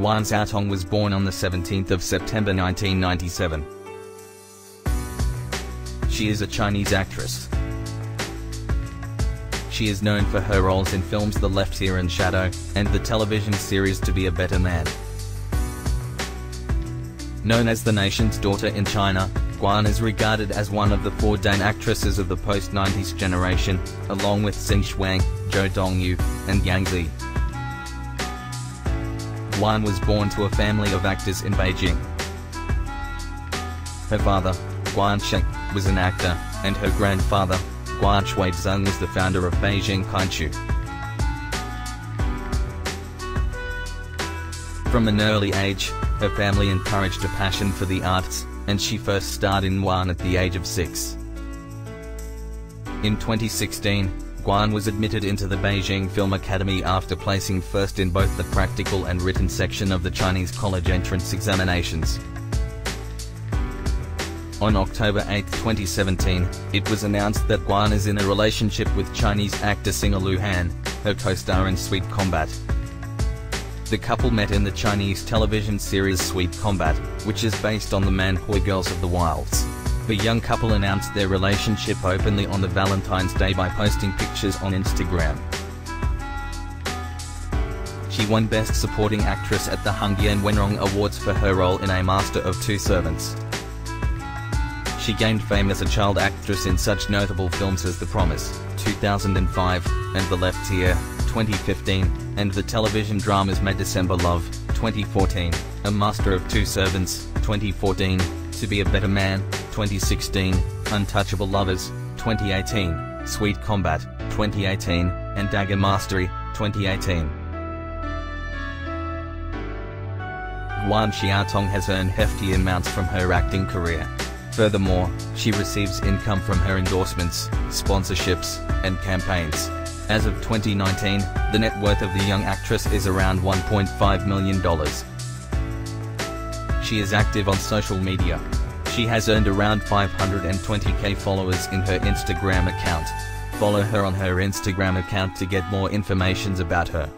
Guan Xiaotong was born on the 17th of September 1997. She is a Chinese actress. She is known for her roles in films The Left Ear and Shadow, and the television series To Be a Better Man. Known as the nation's daughter in China, Guan is regarded as one of the four Dan actresses of the post-90s generation, along with Xing Shuang, Zhou Dongyu, and Yang Zi. Guan was born to a family of actors in Beijing. Her father, Guan Sheng, was an actor, and her grandfather, Guan Xuezeng was the founder of Beijing Qinshu. From an early age, her family encouraged a passion for the arts, and she first starred in Guan at the age of six. In 2016, Guan was admitted into the Beijing Film Academy after placing first in both the practical and written section of the Chinese college entrance examinations. On October 8, 2017, it was announced that Guan is in a relationship with Chinese actor singer Lu Han, her co-star in Sweet Combat. The couple met in the Chinese television series Sweet Combat, which is based on the manhua Girls of the Wilds. The young couple announced their relationship openly on the Valentine's Day by posting pictures on Instagram. She won Best Supporting Actress at the Hengdian Wenrong Awards for her role in A Master of Two Servants. She gained fame as a child actress in such notable films as The Promise, 2005, and The Left Ear, 2015, and the television dramas My December Love, 2014, A Master of Two Servants, 2014, To Be a Better Man, 2016, Untouchable Lovers, 2018, Sweet Combat, 2018, and Dagger Mastery, 2018. Guan Xiaotong has earned hefty amounts from her acting career. Furthermore, she receives income from her endorsements, sponsorships, and campaigns. As of 2019, the net worth of the young actress is around $1.5 million. She is active on social media. She has earned around 520k followers in her Instagram account. Follow her on her Instagram account to get more informations about her.